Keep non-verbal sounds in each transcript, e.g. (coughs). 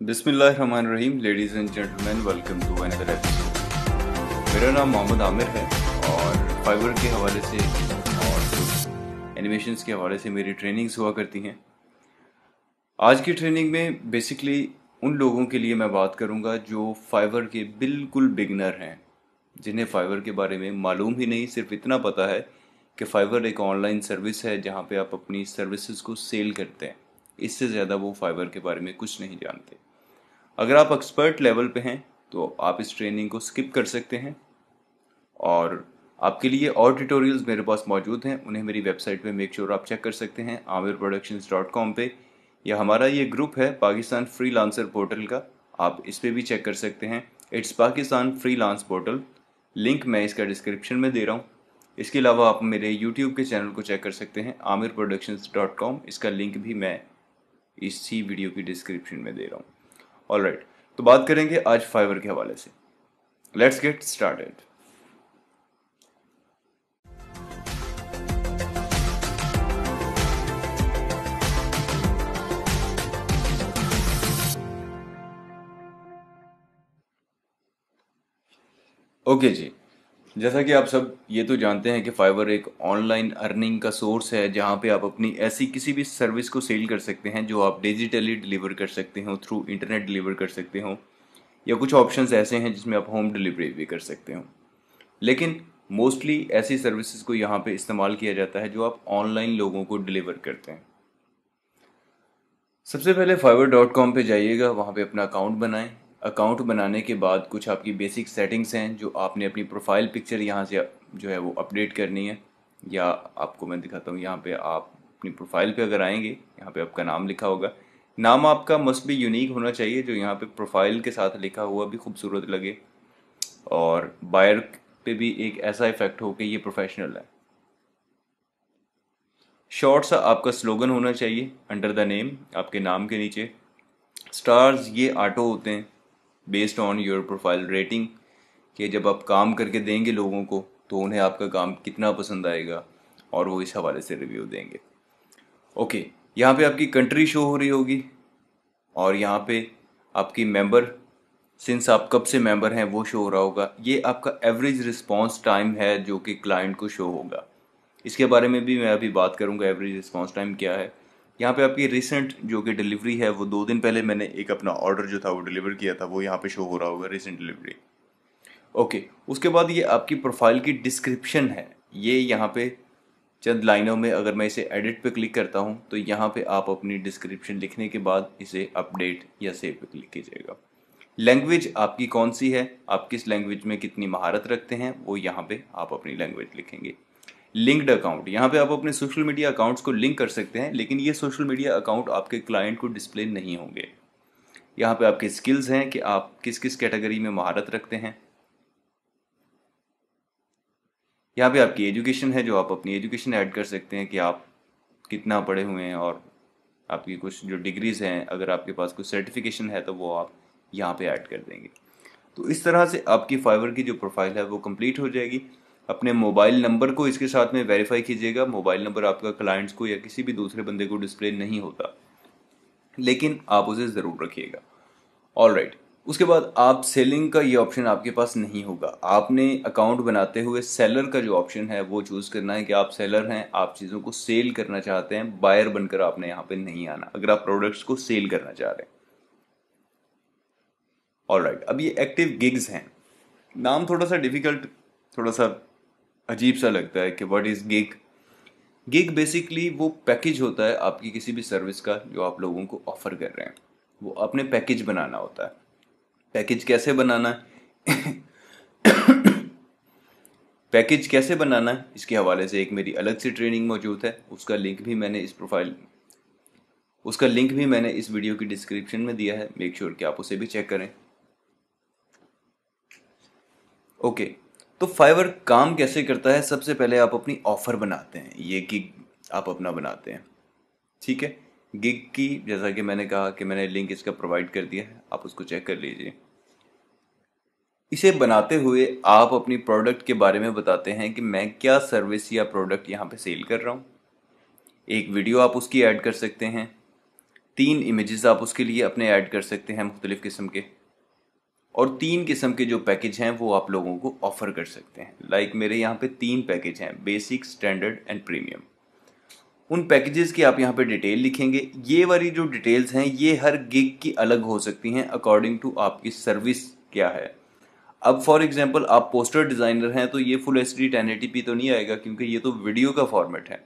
Rahim ladies and gentleman welcome to another episode मेरा नाम मोहम्मद आमिर है और फाइबर के हवाले से और एनिमेशंस के हवाले से मेरी ट्रेनिंग्स हुआ करती हैं। आज की ट्रेनिंग में बेसिकली उन लोगों के लिए मैं बात करूँगा जो फाइबर के बिल्कुल बिगनर हैं, जिन्हें फाइबर के बारे में मालूम ही नहीं, सिर्फ़ इतना पता है कि फाइबर एक ऑनलाइन सर्विस है जहाँ पे आप अपनी सर्विसेज़ को सेल करते हैं। इससे ज़्यादा वो फाइबर के बारे में कुछ नहीं जानते। अगर आप एक्सपर्ट लेवल पे हैं तो आप इस ट्रेनिंग को स्किप कर सकते हैं। और आपके लिए और ट्यूटोरियल्स मेरे पास मौजूद हैं, उन्हें मेरी वेबसाइट पे मेक श्योर आप चेक कर सकते हैं आमिर प्रोडक्शंस डॉट कॉम पर या हमारा ये ग्रुप है पाकिस्तान फ्री लांसर पोर्टल का, आप इस पर भी चेक कर सकते हैं। It's Pakistan freelance portal link मैं इसका डिस्क्रिप्शन में दे रहा हूँ। इसके अलावा आप मेरे यूट्यूब के चैनल को चेक कर सकते हैं आमिर प्रोडक्शंस डॉट कॉम इसका लिंक भी मैं इसी वीडियो की डिस्क्रिप्शन में दे रहा हूँ। ऑल राइट तो बात करेंगे आज फाइबर के हवाले से. Let's get started okay ji. जैसा कि आप सब ये तो जानते हैं कि फाइवर एक ऑनलाइन अर्निंग का सोर्स है, जहाँ पे आप अपनी ऐसी किसी भी सर्विस को सेल कर सकते हैं, जो आप डिजिटली डिलीवर कर सकते हो थ्रू इंटरनेट डिलीवर कर सकते हो, या कुछ ऑप्शंस ऐसे हैं जिसमें आप होम डिलीवरी भी कर सकते हो। लेकिन मोस्टली ऐसी सर्विसेज़ को यहाँ पे इस्तेमाल किया जाता है, जो आप ऑनलाइन लोगों को डिलीवर करते हैं। सबसे पहले फाइवर डॉट कॉम पर जाइएगा, वहाँ पर अपना अकाउंट बनाएँ। अकाउंट बनाने के बाद कुछ आपकी बेसिक सेटिंग्स हैं जो आपने अपनी प्रोफ़ाइल पिक्चर यहाँ से जो है वो अपडेट करनी है। या आपको मैं दिखाता हूँ, यहाँ पे आप अपनी प्रोफ़ाइल पे अगर आएँगे, यहाँ पे आपका नाम लिखा होगा। नाम आपका मस्ट भी यूनिक होना चाहिए, जो यहाँ पे प्रोफ़ाइल के साथ लिखा हुआ भी खूबसूरत लगे। और बायर पे भी एक ऐसा इफ़ेक्ट हो कि ये प्रोफेशनल है। शॉर्ट सा आपका स्लोगन होना चाहिए अंडर द नेम आपके नाम के नीचे। स्टार्स ये ऑटो होते हैं। Based on your profile rating कि जब आप काम करके देंगे लोगों को तो उन्हें आपका काम कितना पसंद आएगा और वो इस हवाले से रिव्यू देंगे। ओके यहाँ पे आपकी कंट्री शो हो रही होगी और यहाँ पे आपकी मेंबर सिंस आप कब से मेंबर हैं, वो शो हो रहा होगा। ये आपका एवरेज रिस्पांस टाइम है जो कि क्लाइंट को शो होगा। इसके बारे में भी मैं अभी बात करूँगा एवरेज रिस्पांस टाइम क्या है। यहाँ पे आपकी रिसेंट जो कि डिलीवरी है, वो दो दिन पहले मैंने एक अपना ऑर्डर जो था वो डिलीवर किया था, वो यहाँ पे शो हो रहा होगा रिसेंट डिलीवरी ओके उसके बाद ये आपकी प्रोफ़ाइल की डिस्क्रिप्शन है। ये यहाँ पे चंद लाइनों में अगर मैं इसे एडिट पे क्लिक करता हूँ तो यहाँ पे आप अपनी डिस्क्रिप्शन लिखने के बाद इसे अपडेट या सेव पे क्लिक कीजिएगा। लैंग्वेज आपकी कौन सी है? आप किस लैंग्वेज में कितनी महारत रखते हैं? वो यहाँ पे आप अपनी लैंग्वेज लिखेंगे। Linked account. यहाँ पे आप अपने सोशल मीडिया अकाउंट्स को लिंक कर सकते हैं, लेकिन ये सोशल मीडिया अकाउंट आपके क्लाइंट को डिस्प्ले नहीं होंगे। यहाँ पे आपके स्किल्स हैं कि आप किस किस कैटेगरी में महारत रखते हैं। यहाँ पे आपकी एजुकेशन है, जो आप अपनी एजुकेशन ऐड कर सकते हैं कि आप कितना पढ़े हुए हैं और आपकी कुछ जो डिग्रीज हैं, अगर आपके पास कुछ सर्टिफिकेशन है तो वो आप यहाँ पे ऐड कर देंगे। तो इस तरह से आपकी फाइवर की जो प्रोफ़ाइल है, वो कंप्लीट हो जाएगी। अपने मोबाइल नंबर को इसके साथ में वेरीफाई कीजिएगा। मोबाइल नंबर आपका क्लाइंट्स को या किसी भी दूसरे बंदे को डिस्प्ले नहीं होता। लेकिन आप उसे ज़रूर रखिएगा। ऑल राइट उसके बाद आप सेलिंग का ये ऑप्शन आपके पास नहीं होगा। आपने अकाउंट बनाते हुए सेलर का जो ऑप्शन है, वो चूज़ करना है कि आप सेलर हैं, आप चीज़ों को सेल करना चाहते हैं बायर बनकर आपने यहाँ पे नहीं आना। अगर आप प्रोडक्ट्स को सेल करना चाह रहे हैं। ऑल राइट अब ये एक्टिव गिग्स हैं। नाम थोड़ा सा डिफ़िकल्ट थोड़ा सा अजीब सा लगता है कि what is gig gig basically वो पैकेज होता है आपकी किसी भी सर्विस का जो आप लोगों को ऑफ़र कर रहे हैं। वो अपने पैकेज बनाना होता है। पैकेज कैसे बनाना है? (coughs) पैकेज कैसे बनाना है? इसके हवाले से एक मेरी अलग सी ट्रेनिंग मौजूद है। उसका लिंक भी मैंने इस प्रोफ़ाइल उसका लिंक भी मैंने इस वीडियो की डिस्क्रिप्शन में दिया है। मेक श्योर sure कि आप उसे भी चेक करें। ओके okay, तो फाइवर काम कैसे करता है? सबसे पहले आप अपनी ऑफ़र बनाते हैं, ये गिग आप अपना बनाते हैं। ठीक है? गिग की, जैसा कि मैंने कहा कि मैंने लिंक इसका प्रोवाइड कर दिया है, आप उसको चेक कर लीजिए। इसे बनाते हुए आप अपनी प्रोडक्ट के बारे में बताते हैं कि मैं क्या सर्विस या प्रोडक्ट यहाँ पे सेल कर रहा हूँ। एक वीडियो आप उसकी ऐड कर सकते हैं। तीन इमेजेस आप उसके लिए अपने ऐड कर सकते हैं मुख्तलिफ़ किस्म के। और तीन किस्म के जो पैकेज हैं वो आप लोगों को ऑफ़र कर सकते हैं। लाइक मेरे यहाँ पे तीन पैकेज हैं बेसिक स्टैंडर्ड एंड प्रीमियम उन पैकेजेस की आप यहाँ पे डिटेल लिखेंगे। ये वाली जो डिटेल्स हैं, ये हर गिग की अलग हो सकती हैं अकॉर्डिंग टू आपकी सर्विस क्या है। अब फॉर एग्ज़ाम्पल आप पोस्टर डिज़ाइनर हैं तो ये फुल एच डी टेन तो नहीं आएगा, क्योंकि ये तो वीडियो का फॉर्मेट है।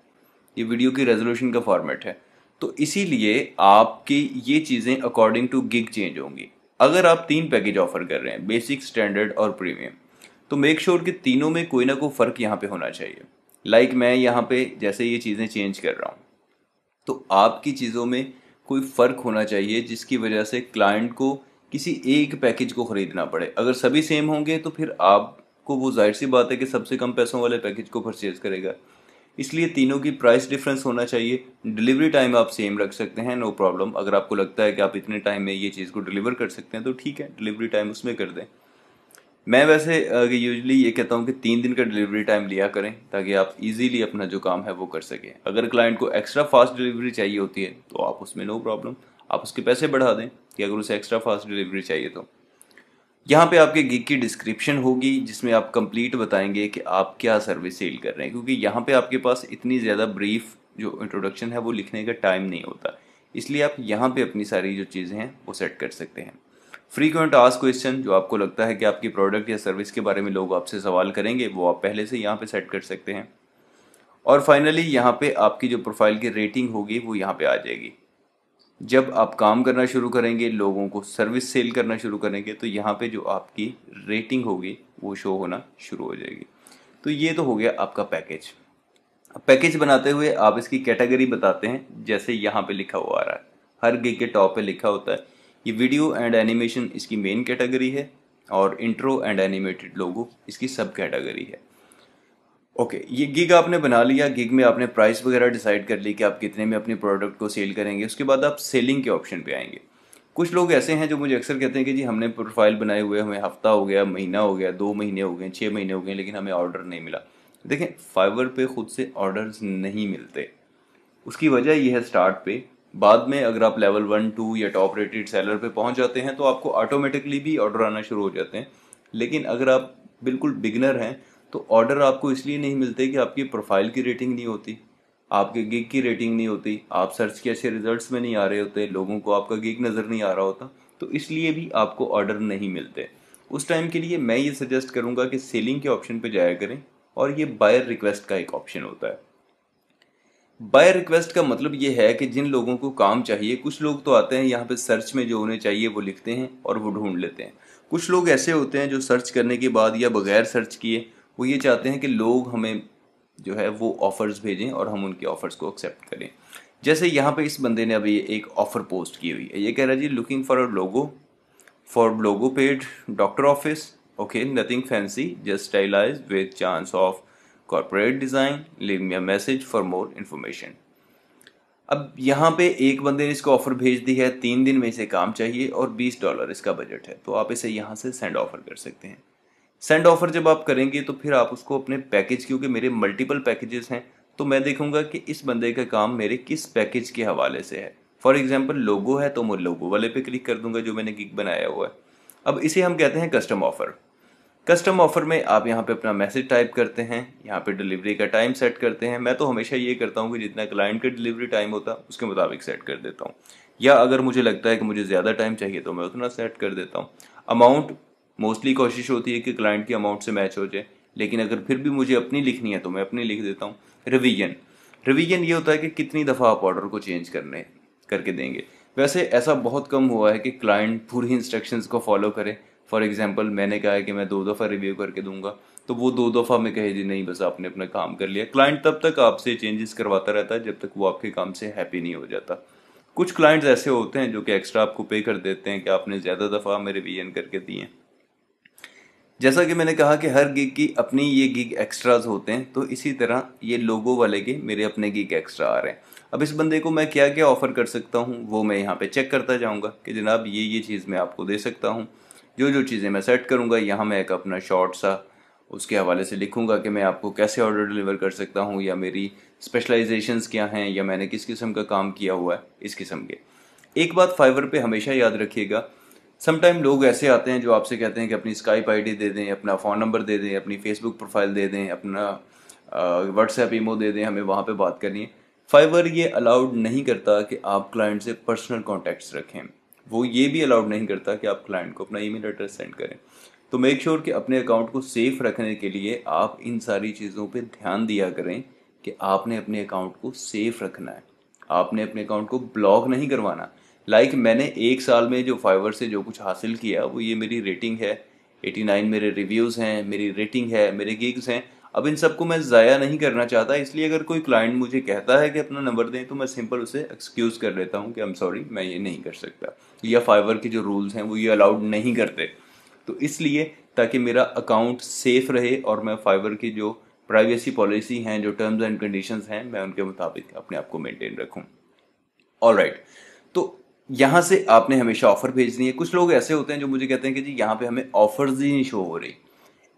ये वीडियो की रेजोल्यूशन का फॉर्मेट है। तो इसीलिए आपकी ये चीज़ें अकॉर्डिंग टू गिग चेंज होंगी। अगर आप तीन पैकेज ऑफ़र कर रहे हैं बेसिक स्टैंडर्ड और प्रीमियम तो मेक श्योर sure कि तीनों में कोई ना कोई फ़र्क यहाँ पे होना चाहिए। लाइक like मैं यहाँ पे जैसे ये चीज़ें चेंज कर रहा हूँ तो आपकी चीज़ों में कोई फ़र्क होना चाहिए जिसकी वजह से क्लाइंट को किसी एक पैकेज को ख़रीदना पड़े। अगर सभी सेम होंगे तो फिर आपको वो ज़ाहिर सी बात है कि सबसे कम पैसों वाले पैकेज को परचेज करेगा। इसलिए तीनों की प्राइस डिफरेंस होना चाहिए। डिलीवरी टाइम आप सेम रख सकते हैं नो प्रॉब्लम अगर आपको लगता है कि आप इतने टाइम में ये चीज़ को डिलीवर कर सकते हैं तो ठीक है डिलीवरी टाइम उसमें कर दें। मैं वैसे यूजली ये कहता हूँ कि तीन दिन का डिलीवरी टाइम लिया करें, ताकि आप इजीली अपना जो काम है वो कर सकें। अगर क्लाइंट को एक्स्ट्रा फास्ट डिलीवरी चाहिए होती है तो आप उसमें नो प्रॉब्लम आप उसके पैसे बढ़ा दें, कि अगर उसे एक्स्ट्रा फास्ट डिलीवरी चाहिए तो। यहाँ पे आपके गिग की डिस्क्रिप्शन होगी, जिसमें आप कंप्लीट बताएँगे कि आप क्या सर्विस सेल कर रहे हैं, क्योंकि यहाँ पे आपके पास इतनी ज़्यादा ब्रीफ जो इंट्रोडक्शन है, वो लिखने का टाइम नहीं होता। इसलिए आप यहाँ पे अपनी सारी जो चीज़ें हैं, वो सेट कर सकते हैं। फ्रीक्वेंट आस्क क्वेश्चन जो आपको लगता है कि आपकी प्रोडक्ट या सर्विस के बारे में लोग आपसे सवाल करेंगे, वो आप पहले से यहाँ पे सेट कर सकते हैं। और फाइनली यहाँ पे आपकी जो प्रोफ़ाइल की रेटिंग होगी, वो यहाँ पे आ जाएगी। जब आप काम करना शुरू करेंगे, लोगों को सर्विस सेल करना शुरू करेंगे तो यहाँ पे जो आपकी रेटिंग होगी, वो शो होना शुरू हो जाएगी। तो ये तो हो गया आपका पैकेज पैकेज बनाते हुए आप इसकी कैटेगरी बताते हैं, जैसे यहाँ पे लिखा हुआ आ रहा है। हर गिग के टॉप पे लिखा होता है। ये वीडियो एंड एनिमेशन इसकी मेन कैटेगरी है और इंट्रो एंड एनिमेटेड लोगो, इसकी सब कैटेगरी है। ओके okay, ये गिग आपने बना लिया गिग में आपने प्राइस वगैरह डिसाइड कर ली कि आप कितने में अपने प्रोडक्ट को सेल करेंगे उसके बाद आप सेलिंग के ऑप्शन पे आएँगे। कुछ लोग ऐसे हैं जो मुझे अक्सर कहते हैं कि जी हमने प्रोफ़ाइल बनाए हुए हमें हफ़्ता हो गया महीना हो गया दो महीने हो गए छः महीने हो गए लेकिन हमें ऑर्डर नहीं मिला। देखें फाइवर पे खुद से ऑर्डर्स नहीं मिलते। उसकी वजह यह है स्टार्ट पे। बाद में अगर आप लेवल वन टू या टॉप रेटेड सेलर पे पहुँच जाते हैं तो आपको ऑटोमेटिकली भी ऑर्डर आना शुरू हो जाते हैं। लेकिन अगर आप बिल्कुल बिगनर हैं तो ऑर्डर आपको इसलिए नहीं मिलते कि आपकी प्रोफ़ाइल की रेटिंग नहीं होती, आपके गिग की रेटिंग नहीं होती, आप सर्च के अच्छे रिजल्ट्स में नहीं आ रहे होते, लोगों को आपका गिग नज़र नहीं आ रहा होता तो इसलिए भी आपको ऑर्डर नहीं मिलते। उस टाइम के लिए मैं ये सजेस्ट करूँगा कि सेलिंग के ऑप्शन पर जाया करें और ये बायर रिक्वेस्ट का एक ऑप्शन होता है। बायर रिक्वेस्ट का मतलब ये है कि जिन लोगों को काम चाहिए, कुछ लोग तो आते हैं यहाँ पे सर्च में जो उन्हें चाहिए वो लिखते हैं और वो ढूंढ लेते हैं। कुछ लोग ऐसे होते हैं जो सर्च करने के बाद या बगैर सर्च किए वो ये चाहते हैं कि लोग हमें जो है वो ऑफ़र्स भेजें और हम उनके ऑफ़र्स को एक्सेप्ट करें। जैसे यहाँ पे इस बंदे ने अभी एक ऑफ़र पोस्ट की हुई है। ये कह रहा है, जी looking for a logo for logo ped doctor office okay nothing fancy just stylize with chance of corporate design leave me a message for more information अब यहाँ पे एक बंदे ने इसको ऑफ़र भेज दी है, तीन दिन में इसे काम चाहिए और 20 डॉलर इसका बजट है। तो आप इसे यहाँ से सेंड ऑफ़र कर सकते हैं। सेंड ऑफ़र जब आप करेंगे तो फिर आप उसको अपने पैकेज क्योंकि मेरे मल्टीपल पैकेजेस हैं तो मैं देखूँगा कि इस बंदे का काम मेरे किस पैकेज के हवाले से है। फॉर एग्ज़ाम्पल लोगो है तो मैं लोगो वाले पे क्लिक कर दूँगा, जो मैंने गिग बनाया हुआ है। अब इसे हम कहते हैं कस्टम ऑफ़र कस्टम ऑफ़र में आप यहाँ पे अपना मैसेज टाइप करते हैं, यहाँ पे डिलीवरी का टाइम सेट करते हैं। मैं तो हमेशा ये करता हूँ कि जितना क्लाइंट का डिलीवरी टाइम होता है उसके मुताबिक सेट कर देता हूँ। या अगर मुझे लगता है कि मुझे ज़्यादा टाइम चाहिए तो मैं उतना सेट कर देता हूँ। अमाउंट मोस्टली कोशिश होती है कि क्लाइंट की अमाउंट से मैच हो जाए। लेकिन अगर फिर भी मुझे अपनी लिखनी है तो मैं अपनी लिख देता हूँ। रिवीजन रिवीजन ये होता है कि कितनी दफ़ा आप ऑर्डर को चेंज करने, करके देंगे। वैसे ऐसा बहुत कम हुआ है कि क्लाइंट पूरी इंस्ट्रक्शंस को फॉलो करे। फॉर एग्जांपल मैंने कहा है कि मैं दो दफ़ा रिव्यू करके दूँगा। तो वो दो दफ़ा में कहे जी, नहीं, बस आपने अपना काम कर लिया। क्लाइंट तब तक आपसे चेंजेस करवाता रहता है जब तक वो आपके काम से हैप्पी नहीं हो जाता। कुछ क्लाइंट्स ऐसे होते हैं जो कि एक्स्ट्रा आपको पे कर देते हैं कि आपने ज़्यादा दफ़ा हमें रिवीजन करके दिए जैसा कि मैंने कहा कि हर गिग की अपनी ये गिग एक्स्ट्राज होते हैं तो इसी तरह ये लोगो वाले के मेरे अपने गिग एक्स्ट्रा आ रहे हैं। अब इस बंदे को मैं क्या क्या ऑफ़र कर सकता हूँ, वो मैं यहाँ पे चेक करता जाऊँगा कि जनाब ये ये चीज़ मैं आपको दे सकता हूँ। जो जो चीज़ें मैं सेट करूँगा, यहाँ मैं एक अपना शॉर्ट सा उसके हवाले से लिखूँगा कि मैं आपको कैसे ऑर्डर डिलीवर कर सकता हूँ, या मेरी स्पेशलाइजेशन क्या हैं, या मैंने किस किस्म का काम किया हुआ है, इस किस्म के। एक बात फाइवर पर हमेशा याद रखिएगा समटाइम लोग ऐसे आते हैं जो आपसे कहते हैं कि अपनी स्काइप आईडी दे दें, अपना फ़ोन नंबर दे दें, अपनी फेसबुक प्रोफ़ाइल दे दें, अपना व्हाट्सएप ईमो दे दें, हमें वहाँ पे बात करनी है। फाइवर ये अलाउड नहीं करता कि आप क्लाइंट से पर्सनल कॉन्टैक्ट्स रखें। वो ये भी अलाउड नहीं करता कि आप क्लाइंट को अपना ईमेल एड्रेस सेंड करें। तो मेक श्योर sure कि अपने अकाउंट को सेफ़ रखने के लिए आप इन सारी चीज़ों पे ध्यान दिया करें कि आपने अपने अकाउंट को सेफ़ रखना है। आपने अपने अकाउंट को ब्लॉक नहीं करवाना। लाइक like मैंने एक साल में जो फाइवर से जो कुछ हासिल किया, वो ये मेरी रेटिंग है। 89 मेरे रिव्यूज़ हैं, मेरी रेटिंग है, मेरे गिग्स हैं। अब इन सबको मैं ज़ाया नहीं करना चाहता, इसलिए अगर कोई क्लाइंट मुझे कहता है कि अपना नंबर दें तो मैं सिंपल उसे एक्सक्यूज़ कर लेता हूँ कि आई एम सॉरी मैं ये नहीं कर सकता। या फाइवर के जो रूल्स हैं, वो ये अलाउड नहीं करते। तो इसलिए ताकि मेरा अकाउंट सेफ़ रहे और मैं फाइवर की जो प्राइवेसी पॉलिसी हैं, जो टर्म्स एंड कंडीशंस हैं, मैं उनके मुताबिक अपने आप को मेंटेन रखूँ। All right. तो यहाँ से आपने हमेशा ऑफ़र भेजनी है। कुछ लोग ऐसे होते हैं जो मुझे कहते हैं कि जी, यहाँ पे हमें ऑफर्स ही नहीं शो हो रही।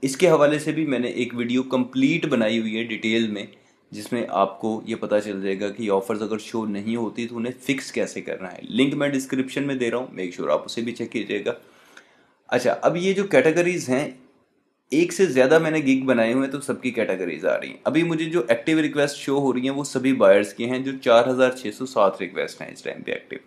इसके हवाले से भी मैंने एक वीडियो कंप्लीट बनाई हुई है डिटेल में, जिसमें आपको ये पता चल जाएगा कि ऑफर्स अगर शो नहीं होती तो उन्हें फिक्स कैसे करना है। लिंक मैं डिस्क्रिप्शन में दे रहा हूँ मेक श्योर आप उसे भी चेक कीजिएगा। अच्छा अब ये जो कैटेगरीज हैं, एक से ज़्यादा मैंने गिग बनाए हुए हैं तो सबकी कैटेगरीज आ रही हैं। अभी मुझे जो एक्टिव रिक्वेस्ट शो हो रही हैं, वो सभी बायर्स की हैं, जो चार हज़ार छः सौ सात रिक्वेस्ट हैं इस टाइम पे एक्टिव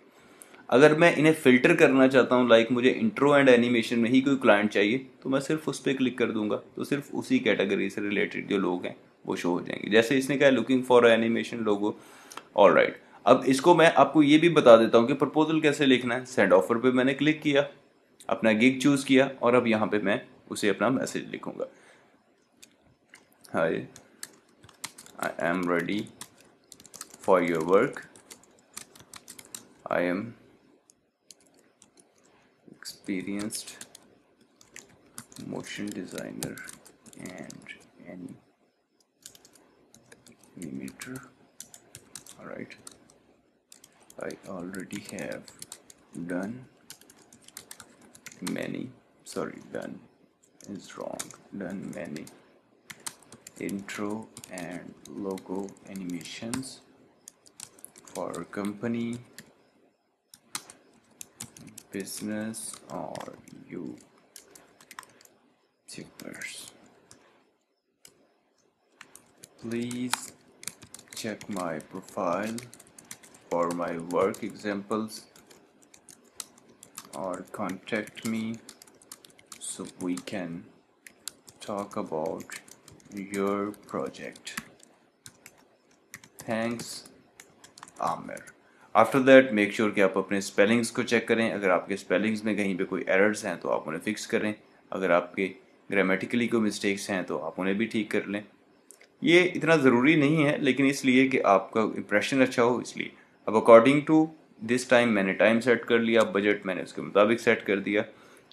अगर मैं इन्हें फ़िल्टर करना चाहता हूँ लाइक मुझे इंट्रो एंड एनिमेशन में ही कोई क्लाइंट चाहिए तो मैं सिर्फ़ उस पर क्लिक कर दूँगा। तो सिर्फ़ उसी कैटेगरी से रिलेटेड जो लोग हैं, वो शो हो जाएँगे। जैसे इसने कहा looking for animation logo all right अब इसको मैं आपको ये भी बता देता हूँ कि प्रपोजल कैसे लिखना है। सेंड ऑफ़र पे मैंने क्लिक किया, अपना गिग चूज़ किया, और अब यहाँ पे मैं उसे अपना मैसेज लिखूँगा। Hi I am ready for your work I am experienced motion designer and any animator. Alright. I already have done many sorry done is wrong. Done many intro and logo animations for company business or YouTubers. Please check my profile for my work examples or contact me so we can talk about your project. Thanks, Amir. After that make sure कि आप अपने spellings को check करें। अगर आपके spellings में कहीं पे कोई एरर्स हैं तो आप उन्हें फिक्स करें। अगर आपके ग्रामेटिकली कोई मिस्टेक्स हैं तो आप उन्हें भी ठीक कर लें। ये इतना ज़रूरी नहीं है, लेकिन इसलिए कि आपका इंप्रेशन अच्छा हो, इसलिए। अब अकॉर्डिंग टू दिस टाइम मैंने टाइम सेट कर लिया बजट मैंने उसके मुताबिक सेट कर दिया।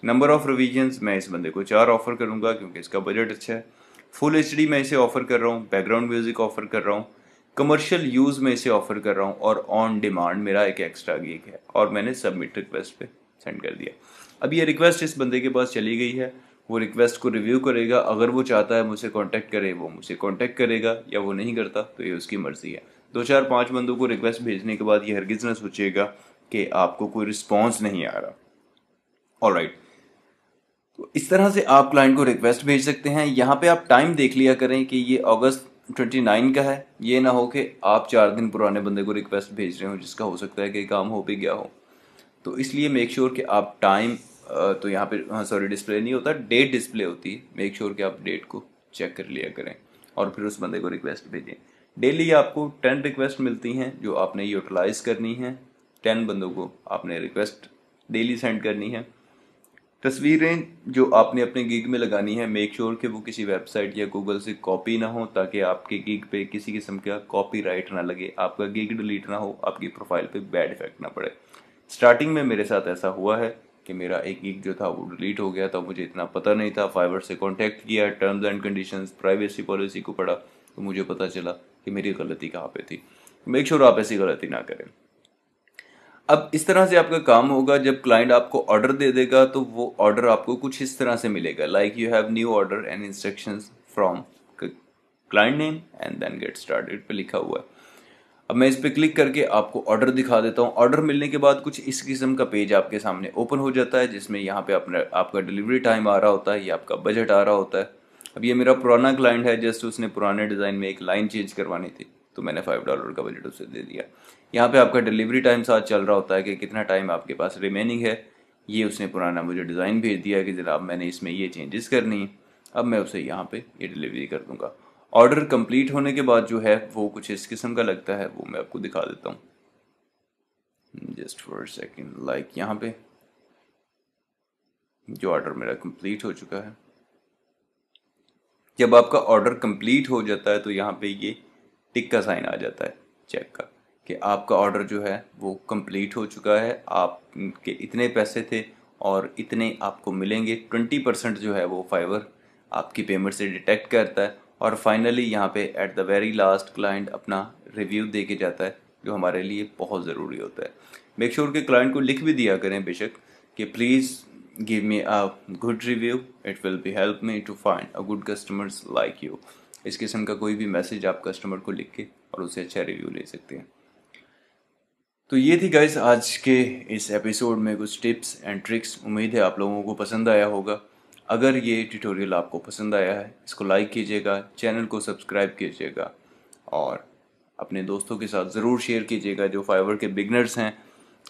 नंबर ऑफ़ रिविजन्स मैं इस बंदे को चार ऑफ़र करूँगा, क्योंकि इसका बजट अच्छा है। फुल एचडी मैं इसे ऑफ़र कर रहा हूँ बैकग्राउंड म्यूज़िक ऑफ़र कर रहा हूँ। कमर्शियल यूज़ में इसे ऑफ़र कर रहा हूँ और ऑन डिमांड मेरा एक एक्स्ट्रा गिग है और मैंने सबमिट रिक्वेस्ट पे सेंड कर दिया। अब ये रिक्वेस्ट इस बंदे के पास चली गई है, वो रिक्वेस्ट को रिव्यू करेगा, अगर वो चाहता है मुझसे कांटेक्ट करे, वो मुझसे कांटेक्ट करेगा या वो नहीं करता तो ये उसकी मर्ज़ी है। दो चार पाँच बंदों को रिक्वेस्ट भेजने के बाद ये हरगिज न सोचेगा कि आपको कोई रिस्पॉन्स नहीं आ रहा। और राइट तो इस तरह से आप क्लाइंट को रिक्वेस्ट भेज सकते हैं। यहाँ पे आप टाइम देख लिया करें कि ये अगस्त ट्वेंटी नाइन का है। ये ना हो कि आप चार दिन पुराने बंदे को रिक्वेस्ट भेज रहे हो, जिसका हो सकता है कि काम हो भी गया हो। तो इसलिए मेक श्योर sure कि आप टाइम तो यहाँ पे हाँ सॉरी डिस्प्ले नहीं होता डेट डिस्प्ले होती है। मेक श्योर sure कि आप डेट को चेक कर लिया करें और फिर उस बंदे को रिक्वेस्ट भेजें। डेली आपको टेन रिक्वेस्ट मिलती हैं, जो आपने यूटिलाइज करनी है। टेन बंदों को आपने रिक्वेस्ट डेली सेंड करनी है। तस्वीरें जो आपने अपने गिग में लगानी है मेक श्योर sure कि वो किसी वेबसाइट या गूगल से कॉपी ना हो, ताकि आपके गिग पे किसी किस्म का कॉपी राइट ना लगे, आपका गिग डिलीट ना हो, आपकी प्रोफ़ाइल पे बैड इफ़ेक्ट ना पड़े। स्टार्टिंग में मेरे साथ ऐसा हुआ है कि मेरा एक गिग जो था वो डिलीट हो गया था, मुझे इतना पता नहीं था फाइवर से कॉन्टेक्ट किया terms and condition privacy policy को पढ़ा तो मुझे पता चला कि मेरी गलती कहाँ पे थी। मेक श्योर sure आप ऐसी गलती ना करें। अब इस तरह से आपका काम होगा, जब क्लाइंट आपको ऑर्डर दे देगा तो वो ऑर्डर आपको कुछ इस तरह से मिलेगा। Like you have new order and instruction from client name and then get started पे लिखा हुआ है। अब मैं इस पर क्लिक करके आपको ऑर्डर दिखा देता हूँ। ऑर्डर मिलने के बाद कुछ इस किस्म का पेज आपके सामने ओपन हो जाता है, जिसमें यहाँ पे अपना, आपका डिलीवरी टाइम आ रहा होता है, या आपका बजट आ रहा होता है। अब ये मेरा पुराना क्लाइंट है, जस्ट उसने पुराने डिज़ाइन में एक लाइन चेंज करवानी थी तो मैंने फाइव डॉलर का बजट उसे दे दिया। यहाँ पे आपका डिलीवरी टाइम साथ चल रहा होता है कि कितना टाइम आपके पास रिमेनिंग है। ये उसने पुराना मुझे डिज़ाइन भेज दिया कि जनाब मैंने इसमें ये चेंजेस करनी है। अब मैं उसे यहाँ पे ये डिलीवरी कर दूँगा। ऑर्डर कंप्लीट होने के बाद जो है, वो कुछ इस किस्म का लगता है, वो मैं आपको दिखा देता हूँ। जस्ट फॉर सेकेंड लाइक यहाँ पे जो ऑर्डर मेरा कंप्लीट हो चुका है। जब आपका ऑर्डर कंप्लीट हो जाता है तो यहाँ पे ये टिक का साइन आ जाता है चेक का। कि आपका ऑर्डर जो है वो कंप्लीट हो चुका है। आपके इतने पैसे थे और इतने आपको मिलेंगे। ट्वेंटी परसेंट जो है वो फाइवर आपकी पेमेंट से डिटेक्ट करता है और फाइनली यहाँ पे at the very last client अपना रिव्यू दे के जाता है, जो हमारे लिए बहुत ज़रूरी होता है। मेक श्योर sure के क्लाइंट को लिख भी दिया करें बेशक कि please give me a good review it will be help me to find a good customers like you इस किस्म का कोई भी मैसेज आप कस्टमर को लिख के और उसे अच्छा रिव्यू ले सकते हैं। तो ये थी गाइस आज के इस एपिसोड में कुछ टिप्स एंड ट्रिक्स उम्मीद है आप लोगों को पसंद आया होगा। अगर ये ट्यूटोरियल आपको पसंद आया है, इसको लाइक कीजिएगा चैनल को सब्सक्राइब कीजिएगा और अपने दोस्तों के साथ ज़रूर शेयर कीजिएगा जो फाइवर के बिगनर्स हैं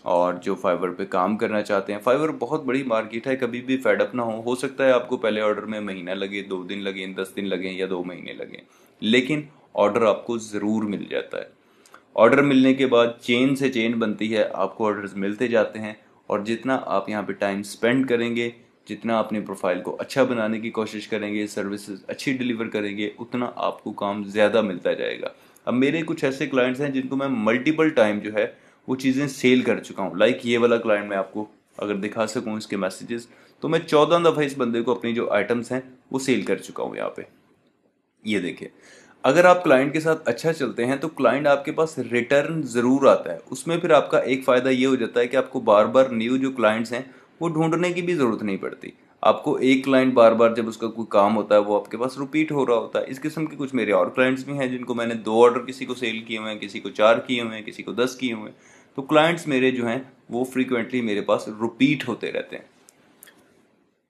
और जो फाइवर पे काम करना चाहते हैं। फाइवर बहुत बड़ी मार्केट है, कभी भी फेडअप ना हो। हो सकता है आपको पहले ऑर्डर में महीना लगे, दो दिन लगे, दस दिन लगे या दो महीने लगे। लेकिन ऑर्डर आपको ज़रूर मिल जाता है। ऑर्डर मिलने के बाद चेन से चेन बनती है, आपको ऑर्डर्स मिलते जाते हैं और जितना आप यहाँ पे टाइम स्पेंड करेंगे, जितना अपनी प्रोफ़ाइल को अच्छा बनाने की कोशिश करेंगे सर्विसेज़ अच्छी डिलीवर करेंगे, उतना आपको काम ज़्यादा मिलता जाएगा। अब मेरे कुछ ऐसे क्लाइंट्स हैं जिनको मैं मल्टीपल टाइम जो है, वो चीज़ें सेल कर चुका हूँ। लाइक ये वाला क्लाइंट मैं आपको अगर दिखा सकूँ इसके मैसेजेस तो मैं चौदह दफ़ा इस बंदे को अपनी जो आइटम्स हैं, वो सेल कर चुका हूँ यहाँ पे। ये देखिए अगर आप क्लाइंट के साथ अच्छा चलते हैं तो क्लाइंट आपके पास रिटर्न ज़रूर आता है। उसमें फिर आपका एक फ़ायदा ये हो जाता है कि आपको बार बार न्यू जो क्लाइंट्स हैं, वो ढूँढने की भी ज़रूरत नहीं पड़ती। आपको एक क्लाइंट बार बार जब उसका कोई काम होता है, वो आपके पास रिपीट हो रहा होता है। इस किस्म के कुछ मेरे और क्लाइंट्स भी हैं, जिनको मैंने दो ऑर्डर किसी को सेल किए हुए हैं, किसी को चार किए हुए हैं, किसी को दस किए हुए हैं। तो क्लाइंट्स मेरे जो हैं, वो फ्रीक्वेंटली मेरे पास रिपीट होते रहते हैं।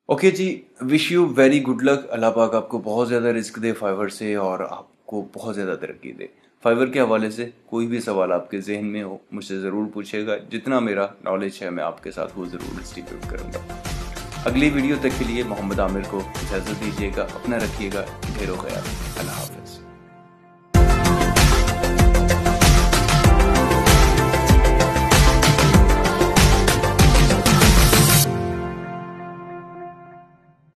Okay okay ji wish you very good luck अल्लाह पाक आपको बहुत ज़्यादा रिस्क दे फाइवर से और आपको बहुत ज़्यादा तरक्की दे। फाइवर के हवाले से कोई भी सवाल आपके जहन में हो, मुझसे ज़रूर पूछेगा। जितना मेरा नॉलेज है, मैं आपके साथ वो ज़रूर डिस्ट्रीब्यूट करूँगा। अगली वीडियो तक के लिए मोहम्मद आमिर को इजाज़त दीजिएगा, अपना रखिएगा, ढेरों ख्याल। अल्लाह हाफिज़।